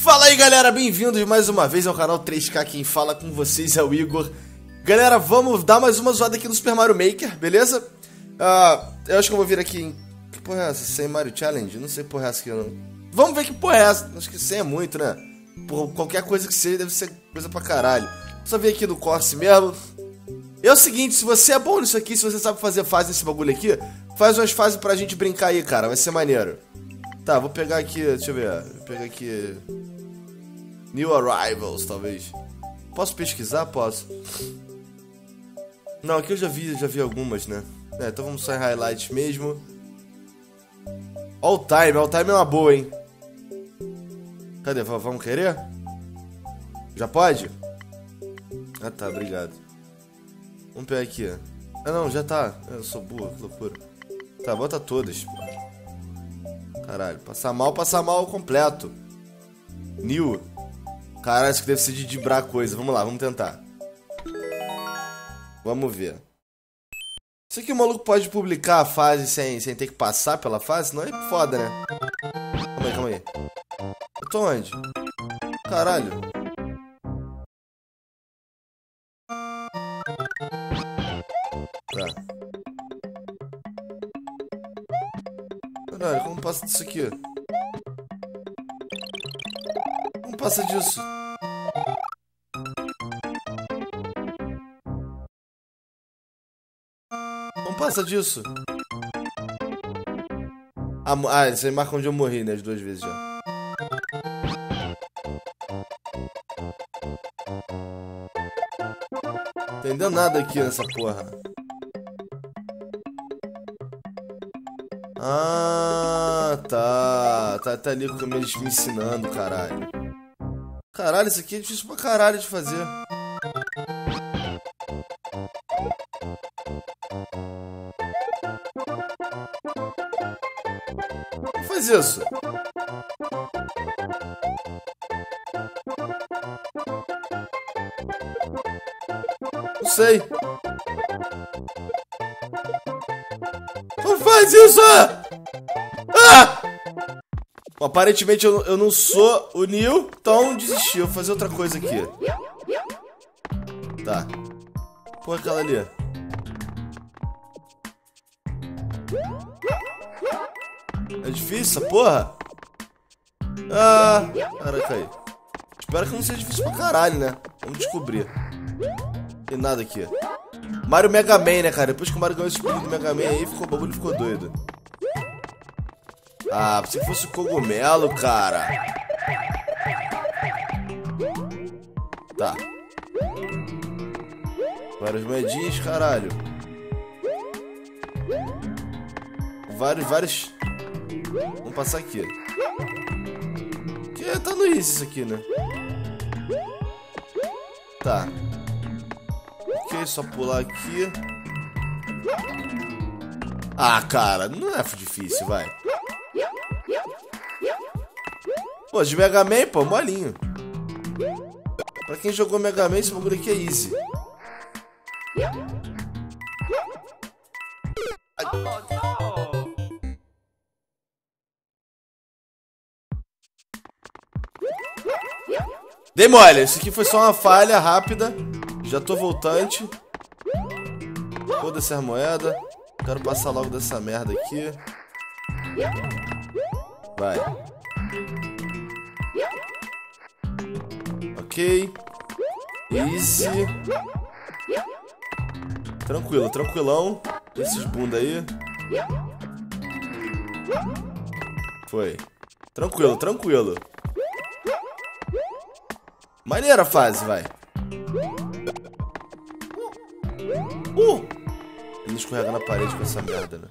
Fala aí galera, bem-vindos mais uma vez ao canal 3K, quem fala com vocês é o Igor Galera, vamos dar mais uma zoada aqui no Super Mario Maker, beleza? Uh, eu acho que eu vou vir aqui em... Que porra é essa? Sem Mario Challenge? Não sei porra é essa aqui não Vamos ver que porra é essa, acho que 100 é muito, né? Por qualquer coisa que seja, deve ser coisa pra caralho Só vir aqui no Corse mesmo É o seguinte, se você é bom nisso aqui, se você sabe fazer fase nesse bagulho aqui Faz umas fases pra gente brincar aí, cara, vai ser maneiro Tá, vou pegar aqui, deixa eu ver, vou pegar aqui... New Arrivals, talvez. Posso pesquisar? Posso. Não, aqui eu já vi, já vi algumas, né? É, então vamos só em highlights mesmo. All time, all time é uma boa, hein? Cadê? Vamos querer? Já pode? Ah tá, obrigado. Vamos pegar aqui. Ah não, já tá. Eu sou burro, que loucura. Tá, bota todas. Caralho, passar mal, passar mal completo. New. Caralho, isso aqui deve ser de dibrar coisa. Vamos lá, vamos tentar. Vamos ver. Isso aqui o maluco pode publicar a fase sem, sem ter que passar pela fase? Não é foda, né? Calma aí, calma aí. Eu tô onde? Caralho. Passa disso aqui? Como passa disso? passa disso? Ah, ah, você marca onde eu morri, né? As duas vezes já. Entendeu nada aqui nessa porra. Ah, tá. Tá, tá ali com eles me ensinando, caralho. Caralho, isso aqui é difícil pra caralho de fazer. faz isso? Não sei. Faz isso! Ah! Bom, aparentemente eu, eu não sou o Neil, então desisti. Eu vou fazer outra coisa aqui. Tá. Põe aquela ali. É difícil essa porra? Ah, caraca aí. Espero que não seja difícil pra caralho, né? Vamos descobrir. Tem nada aqui. Mario Mega Man, né, cara? Depois que o Mario ganhou esse espírito do Mega Man aí, ficou, o bagulho ficou doido. Ah, se fosse cogumelo, cara. Tá. Várias moedinhas, caralho. Vários, vários... Vamos passar aqui. Que tá no isso aqui, né? Tá. Ok, só pular aqui. Ah, cara, não é difícil, vai. Pô, de Mega Man, pô, molinho. Pra quem jogou Mega Man, esse bagulho aqui é easy. Dei mole, isso aqui foi só uma falha rápida. Já tô voltante. Foda-se a moeda. Quero passar logo dessa merda aqui. Vai. Ok. Easy. Tranquilo, tranquilão. Esses bunda aí. Foi. Tranquilo, tranquilo. Maneira a fase, vai. Uh! Ele escorrega na parede com essa merda, né?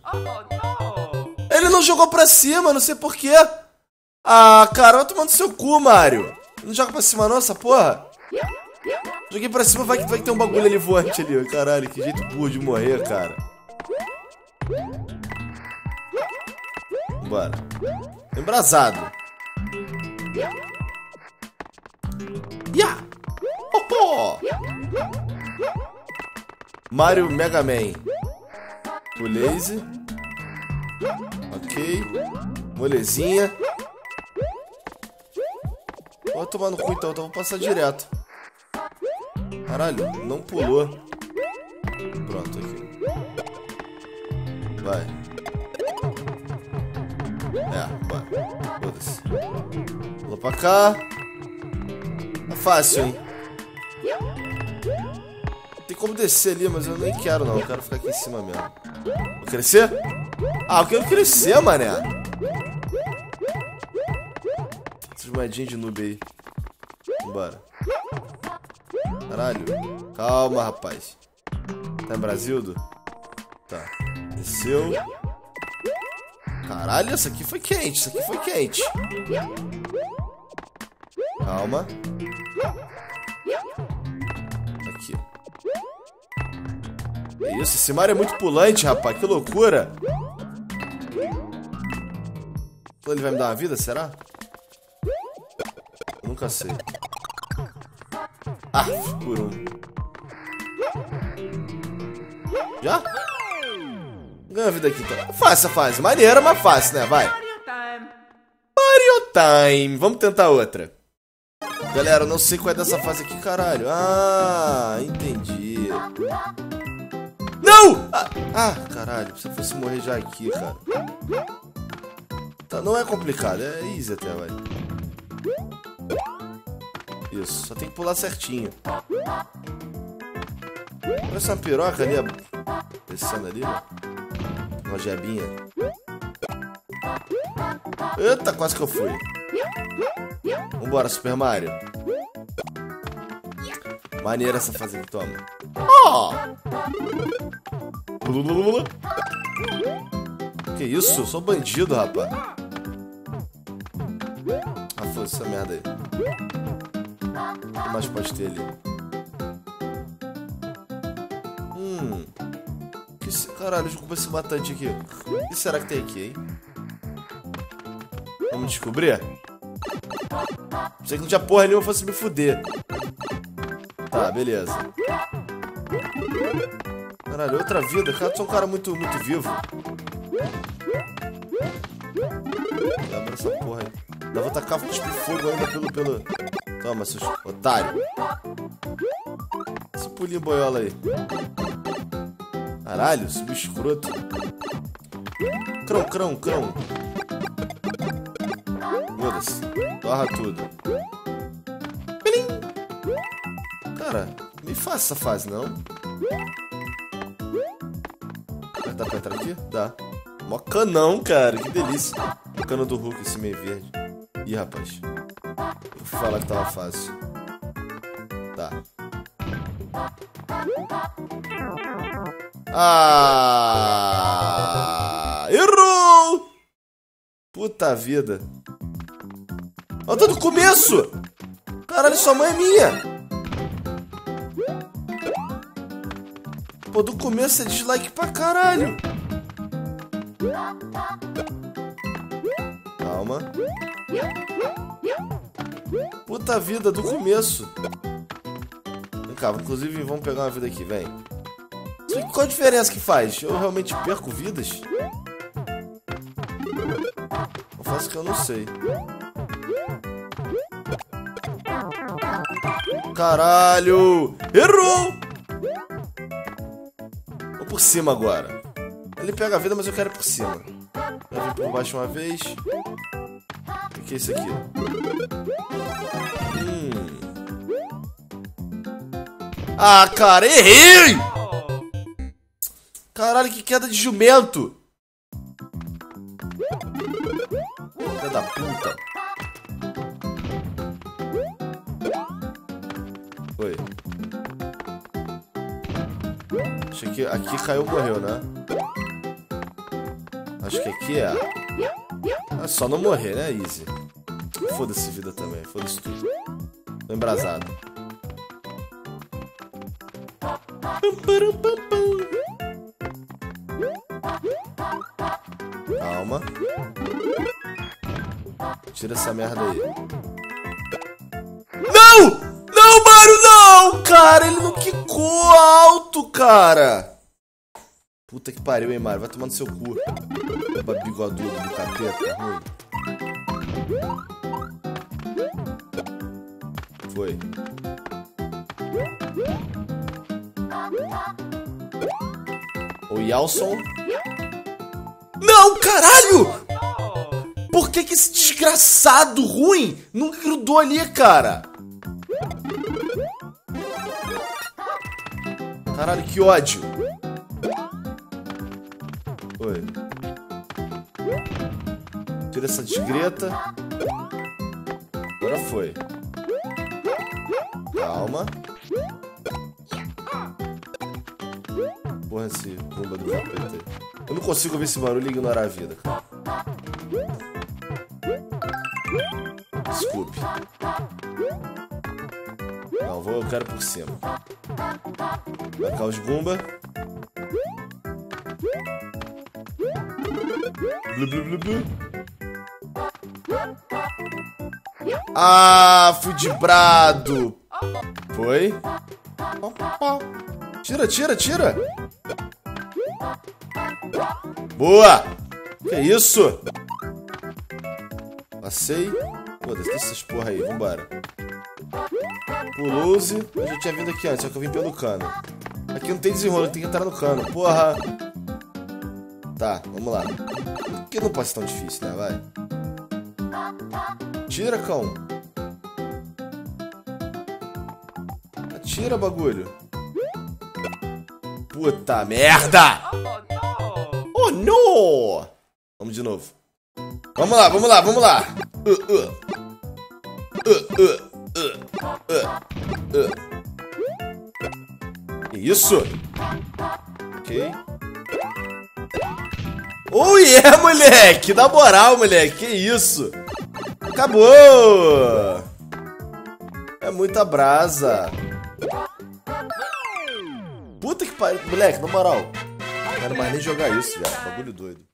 Ele não jogou pra cima, não sei porquê. Ah, cara, vai tomando seu cu, Mario. Não joga pra cima não, essa porra? Joguei pra cima, vai, vai ter um bagulho ali voante ali. Caralho, que jeito burro de morrer, cara. Bora. Embrasado. Ya! Oh, oh. Mario Mega Man. Laser. Ok. Molezinha. Vou tomar no cu então, então vou passar direto. Caralho, não pulou. Pronto, aqui. Vai. É, vai. Pula pra cá. É fácil, hein? Como descer ali, mas eu nem quero não. Eu quero ficar aqui em cima mesmo. Vou crescer? Ah, eu quero crescer, mané. Essas moedinhas de noob aí. Vambora. Caralho. Calma, rapaz. Tá em Brasildo? Tá. Desceu. Caralho, essa aqui foi quente. Isso aqui foi quente. Calma. Isso, esse mar é muito pulante, rapaz. Que loucura. Ele vai me dar uma vida, será? Eu nunca sei. Ah, por um. Já? Ganha vida aqui então. Fácil essa fase. Maneira, mas fácil, né? Vai. Mario Time. Vamos tentar outra. Galera, eu não sei qual é dessa fase aqui, caralho. Ah, entendi. Não! Ah, ah, caralho. Se eu fosse morrer já aqui, cara. Tá, não é complicado. É easy até, vai. Isso, só tem que pular certinho. Parece uma piroca ali, descendo ali, né? Uma jebinha. Eita, quase que eu fui. Vambora, Super Mario. Maneira essa fase toma. Oh! Que isso? Eu sou bandido, rapaz. Ah, foda-se essa merda aí. O que mais pode ter ali? Hum. Que se... Caralho, comer esse batante aqui. O que será que tem aqui, hein? Vamos descobrir? Pensei que não tinha porra nenhuma fosse me fuder. Tá, beleza. Caralho, outra vida. Cara, tu é um cara muito, muito vivo. Lembra essa porra aí. Ainda vou tacar fogo ainda pelo, pelo... Toma, seus otário. Esse pulinho boiola aí. Caralho, subiu escroto. Crão, crão, crão. Foda-se. Torra tudo. Cara, me faça essa fase, não? Dá pra entrar aqui? Dá. Mó canão, cara. Que delícia. O cano do Hulk, esse meio verde. Ih, rapaz. Fui falar que tava fácil. Tá. Ah! Errou! Puta vida. Ó, tô no começo! Caralho, sua mãe é minha! Pô, do começo é dislike pra caralho. Calma. Puta vida, do começo. Vem cá, inclusive vamos pegar uma vida aqui, vem. Qual a diferença que faz? Eu realmente perco vidas? Confesso que eu não sei. Caralho! Errou! Por cima agora. Ele pega a vida, mas eu quero por cima. Já vim por baixo uma vez. O que é isso aqui? Hum. Ah, cara, errei! Caralho, que queda de jumento! Filha da puta. Acho que aqui caiu, morreu, né? Acho que aqui é. É só não morrer, né, Easy? Foda-se vida também, foda-se tudo. Tô embrasado. Calma. Tira essa merda aí. Não! Não, Mario, não! Cara, ele não quicou alto, cara. Puta que pariu, hein, Mario. Vai tomar no seu cu. Bigodudo do capeta, ruim. Foi. O Yalson. Não, caralho! Por que que esse desgraçado ruim não grudou ali, cara? Caralho, que ódio. Oi. Tira essa desgreta. Agora foi. Calma. Porra, esse bomba do capeta. Eu não consigo ouvir esse barulho e ignorar a vida, cara. Desculpe. Vou, eu quero por cima. Vai cá os Goomba. Blu, blu, blu, blu. Ah, fui de brado. Foi. Tira, tira, tira. Boa. Que isso? Passei. Foda-se, essas porra aí. Vambora. Pulose. Eu já tinha vindo aqui antes, só que eu vim pelo cano. Aqui não tem desenrolo, tem que entrar no cano. Porra. Tá, vamos lá. Que não pode ser tão difícil, né? Vai. Atira, cão. Atira, bagulho. Puta merda! Oh, não! Vamos de novo. Vamos lá, vamos lá, vamos lá. Uh, uh, uh, uh, Isso! Ok. Oh yeah, moleque! Na moral, moleque, que isso? Acabou! É muita brasa. Puta que pariu. Moleque, na moral. Não quero mais nem jogar isso, velho. Bagulho doido.